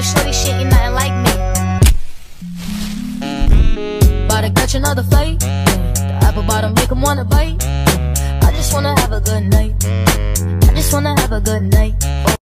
other shorty, she ain't nothing like me. About to catch another fight. The apple bottom make 'em wanna bite. I just wanna have a good night. I just wanna have a good night.